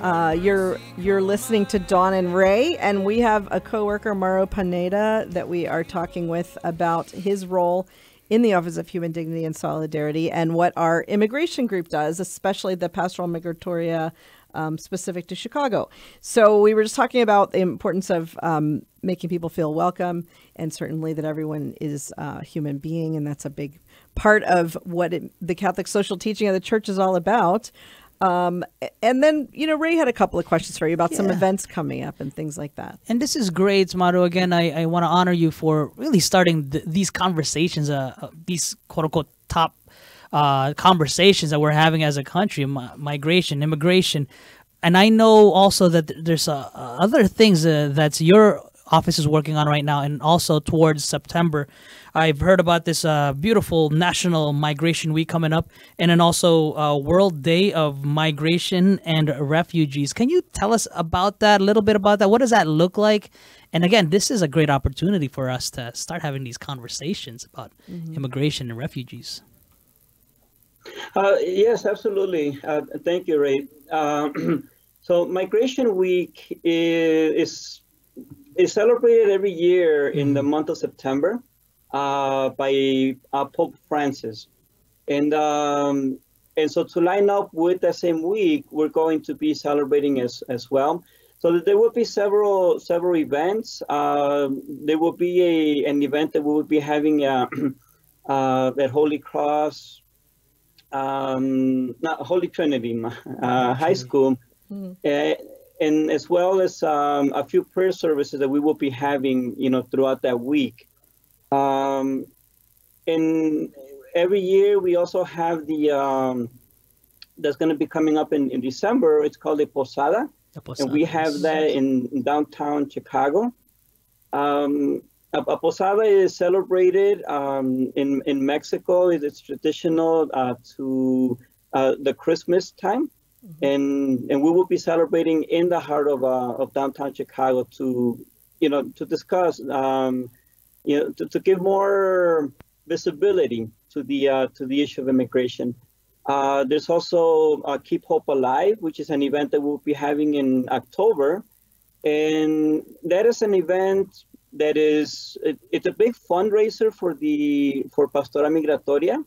Uh, you're you're listening to Dawn and Ray, and we have a coworker, Mauro Pineda, that we are talking with about his role in the Office of Human Dignity and Solidarity and what our immigration group does, especially the Pastoral Migratoria um, specific to Chicago. So we were just talking about the importance of um, making people feel welcome, and certainly that everyone is a human being, and that's a big part of what it, the Catholic social teaching of the church is all about. Um, and then, you know, Ray had a couple of questions for you about some events coming up and things like that. And this is great, Mauro. Again, I, I want to honor you for really starting th- these conversations, uh, uh, these quote unquote top uh, conversations that we're having as a country, mi- migration, immigration. And I know also that there's uh, other things uh, that's your office is working on right now, and also towards September. I've heard about this uh, beautiful National Migration Week coming up, and then also uh, World Day of Migration and Refugees. Can you tell us about that, a little bit about that? What does that look like? And again, this is a great opportunity for us to start having these conversations about immigration and refugees. Uh, yes, absolutely. Uh, thank you, Ray. Um, so Migration Week is, is celebrated every year in the month of September uh, by uh, Pope Francis, and um, and so to line up with the same week, we're going to be celebrating as as well. So there will be several several events. Um, there will be a an event that we will be having uh, uh, at Holy Cross um, not Holy Trinity uh, High School, uh, and as well as um, a few prayer services that we will be having, you know, throughout that week. Um, and every year we also have the um, that's going to be coming up in, in December. It's called a posada, and we have that in, in downtown Chicago. Um, a, a posada is celebrated um, in in Mexico. It is traditional uh, to uh, the Christmas time, and and we will be celebrating in the heart of uh, of downtown Chicago to you know to discuss um, you know to, to give more visibility to the uh, to the issue of immigration. Uh, there's also uh, Keep Hope Alive, which is an event that we'll be having in October, and that is an event that is it, it's a big fundraiser for the for Pastoral Migratoria,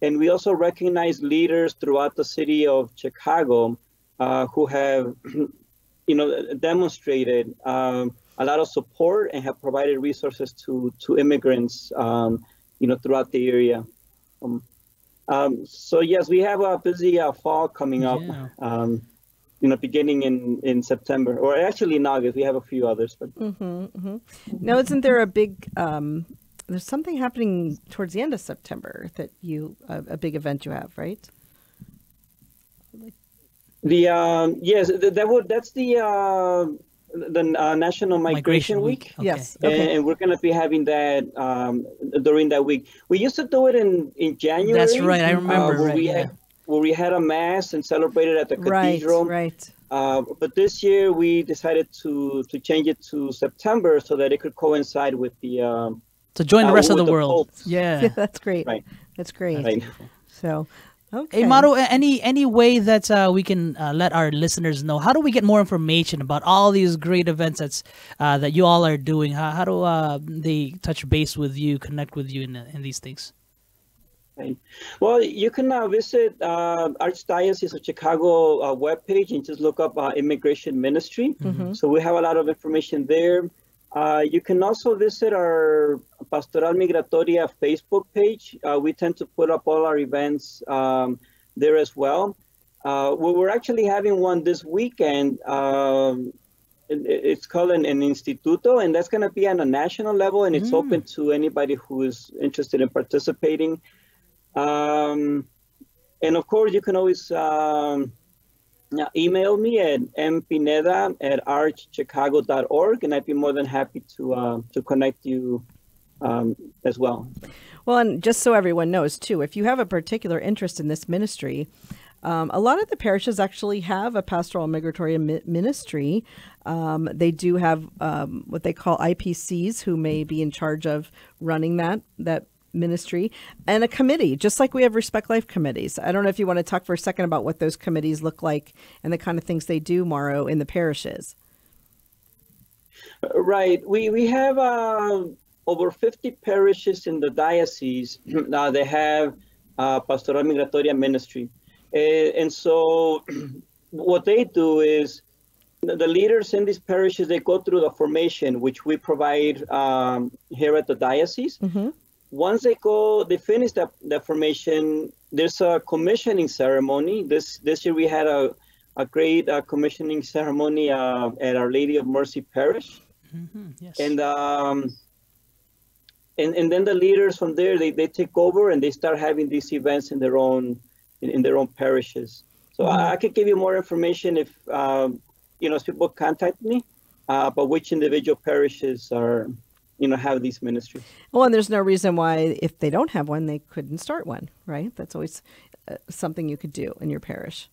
and we also recognize leaders throughout the city of Chicago uh, who have, you know, demonstrated um, a lot of support and have provided resources to to immigrants, um, you know, throughout the area. Um, um, so yes, we have a busy uh, fall coming up. Yeah. Um, you know, beginning in in September, or actually in August, we have a few others. But hmm hmm Now, isn't there a big? Um, there's something happening towards the end of September that you a, a big event you have, right? the um, yes, th- that would that's the uh, the uh, National Migration, Week. Yes. And, Okay. and we're going to be having that um, during that week. We used to do it in, in January. That's right, I remember, where right, we yeah. had where we had a mass and celebrated at the cathedral. Right. Uh, but this year we decided to to change it to September so that it could coincide with the um, To join the uh, rest of with the world. Pope. Yeah. that's great. Right. That's great. Right. So, okay. Hey, Mauro, any any way that uh, we can uh, let our listeners know? How do we get more information about all these great events that's uh, that you all are doing? How, how do uh, they touch base with you, connect with you in, in these things? Right. Well, you can uh, visit uh, Archdiocese of Chicago uh, webpage and just look up uh, Immigration Ministry. Mhm. So we have a lot of information there. Uh, you can also visit our Pastoral Migratoria Facebook page. Uh, we tend to put up all our events um, there as well. Uh, we- we're actually having one this weekend. Um, it- it- it's called an, an instituto, and that's going to be on a national level, and it's Mm. open to anybody who is interested in participating. Um, and of course, you can always um, email me at mpineda at archchicago.org, and I'd be more than happy to uh, to connect you um, as well. Well, and just so everyone knows, too, if you have a particular interest in this ministry, um, a lot of the parishes actually have a pastoral migratory mi- ministry. Um, they do have um, what they call IPCs, who may be in charge of running that that ministry, and a committee, just like we have Respect Life committees. I don't know if you want to talk for a second about what those committees look like and the kind of things they do, Mauro, in the parishes. Right. We we have uh, over 50 parishes in the diocese. now they have uh, Pastoral Migratoria Ministry. Eh, and so what they do is the the leaders in these parishes, they go through the formation, which we provide um, here at the diocese. Mm-hmm. Once they go, they finish that, that formation, there's a commissioning ceremony. This this year we had a, a great uh, commissioning ceremony uh, at Our Lady of Mercy Parish Yes. and um and and then the leaders from there they, they take over and they start having these events in their own in, in their own parishes so I, I could give you more information if um you know if people contact me uh about which individual parishes are you know have these ministries Well, and there's no reason why, if they don't have one, they couldn't start one, right? That's always uh, something you could do in your parish.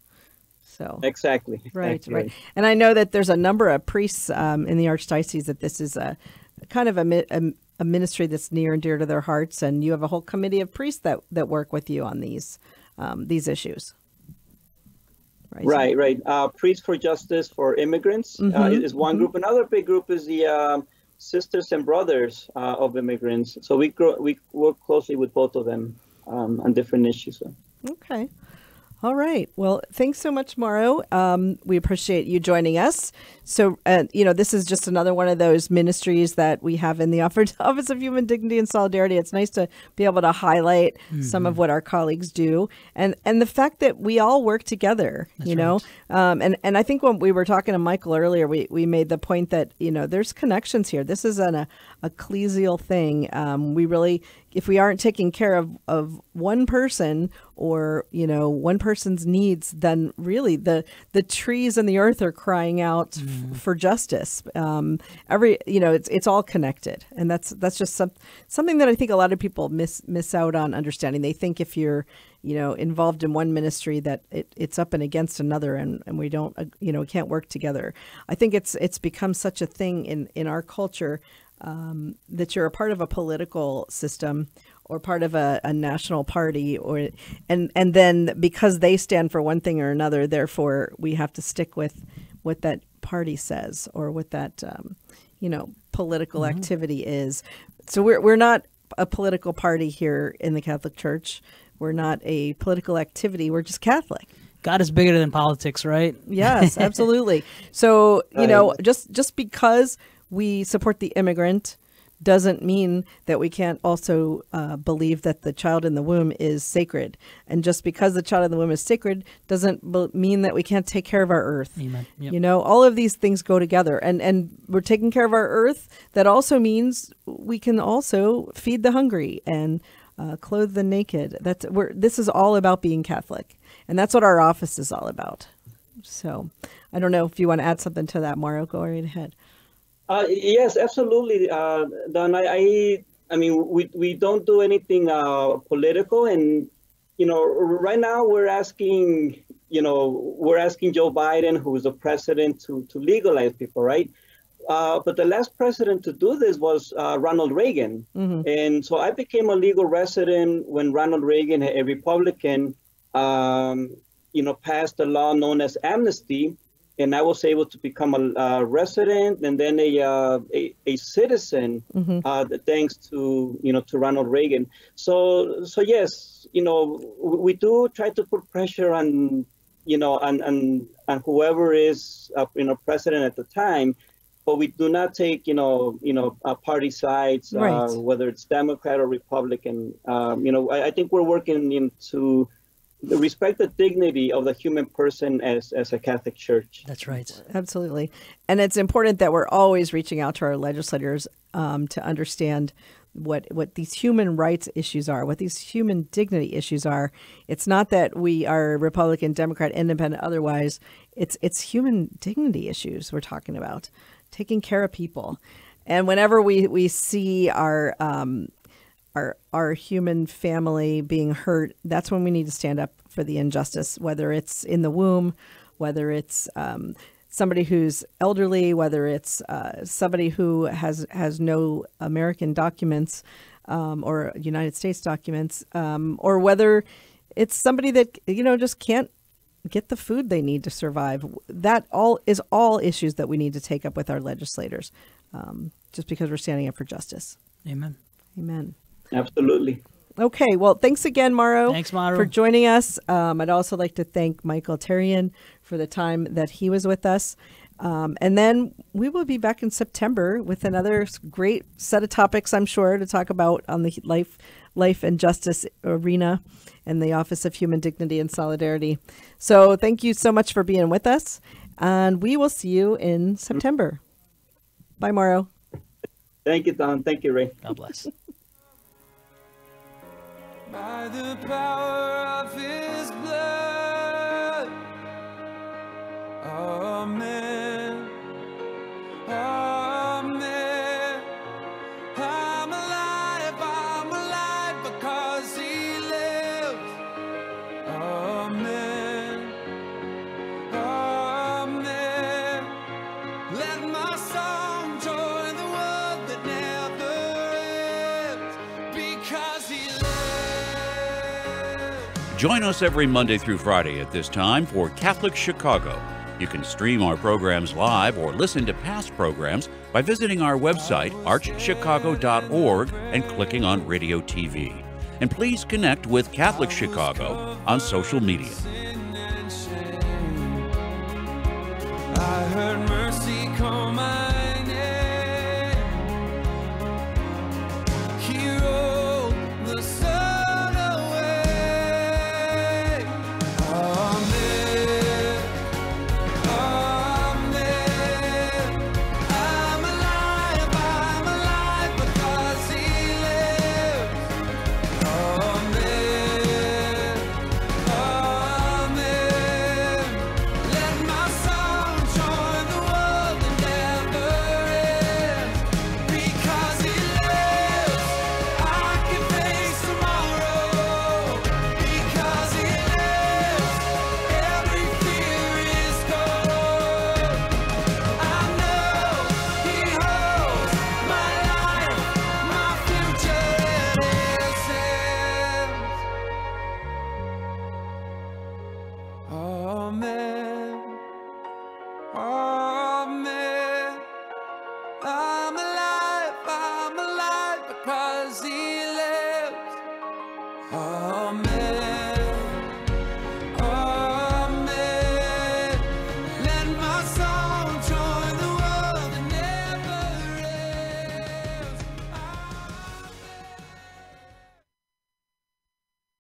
So exactly right, exactly right. And I know that there's a number of priests um, in the archdiocese that this is a kind of a, a, a ministry that's near and dear to their hearts, and you have a whole committee of priests that that work with you on these um, these issues. Right. right right uh priests for justice for immigrants uh, Mhm, is one group another big group is the um, sisters and brothers uh, of immigrants so we grow, we work closely with both of them um, on different issues Okay. All right. Well, thanks so much, Mauro. Um, we appreciate you joining us. So, uh, you know, this is just another one of those ministries that we have in the Office of Human Dignity and Solidarity. It's nice to be able to highlight some of what our colleagues do, and and the fact that we all work together. you know, um, and and I think when we were talking to Michael earlier, we we made the point that you know there's connections here. This is an a ecclesial thing. Um, we really, if we aren't taking care of of one person or you know one person's needs, then really the the trees and the earth are crying out f- for justice. Um, every you know it's it's all connected, and that's that's just some, something that I think a lot of people miss miss out on understanding. They think if you're you know involved in one ministry that it, it's up and against another and, and we don't uh, you know can't work together i think it's it's become such a thing in in our culture um, that you're a part of a political system or part of a, a national party or and and then because they stand for one thing or another therefore we have to stick with what that party says or what that um, you know political activity is. So we're, we're not a political party here in the catholic church. We're not a political activity. We're just catholic. God is bigger than politics, right? Yes, absolutely. So, you know, just just because we support the immigrant doesn't mean that we can't also uh, believe that the child in the womb is sacred. And just because the child in the womb is sacred doesn't mean that we can't take care of our earth. Amen. Yep. You know, all of these things go together. And and we're taking care of our earth. That also means we can also feed the hungry and uh, clothe the naked. That's we're this is all about being Catholic. And that's what our office is all about. So I don't know if you want to add something to that, Mario. Go right ahead. Uh, yes, absolutely, uh, Dawn. I, I, I mean, we, we don't do anything uh, political, and you know, right now we're asking, you know, we're asking Joe Biden, who is the president, to to legalize people, right? Uh, but the last president to do this was uh, Ronald Reagan, and so I became a legal resident when Ronald Reagan, a Republican, um, you know, passed a law known as amnesty, and I was able to become a, a resident and then a uh, a, a citizen, uh, thanks to you know to Ronald Reagan. So so yes, you know we, we do try to put pressure on you know on on, on whoever is uh, you know president at the time. But we do not take, you know, you know, uh, party sides, uh, Right. whether it's Democrat or Republican. Um, you know, I, I think we're working into respect the dignity of the human person as as a Catholic Church. That's right. Absolutely. And it's important that we're always reaching out to our legislators um, to understand what what these human rights issues are, what these human dignity issues are. It's not that we are Republican, Democrat, Independent, otherwise. It's it's human dignity issues we're talking about, taking care of people. And whenever we we see our um, our our human family being hurt, that's when we need to stand up for the injustice, whether it's in the womb, whether it's um, somebody who's elderly, whether it's uh, somebody who has has no American documents um, or United States documents, um, or whether it's somebody that you know just can't get the food they need to survive. That all is all issues that we need to take up with our legislators, um, just because we're standing up for justice. Amen. Amen. Absolutely. Okay, well, thanks again, Mauro. Thanks, Mauro. for joining us. Um, I'd also like to thank Michael Terrien for the time that he was with us. Um, and then we will be back in September with another great set of topics, I'm sure, to talk about on the life, life and justice arena and the Office of Human Dignity and Solidarity. So thank you so much for being with us, and we will see you in September. Bye, Mauro. Thank you, Dawn. Thank you, Ray. God bless. by the power of his blood. Amen. Amen. I'm alive, I'm alive because he lives. Amen. Amen. Let my song Join us every Monday through Friday at this time for Catholic Chicago. You can stream our programs live or listen to past programs by visiting our website, archchicago.org, and clicking on Radio TV. And please connect with Catholic Chicago on social media.